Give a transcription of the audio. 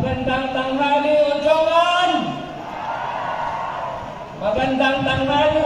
Magandang tanghali, Ojongan! Magandang tanghali,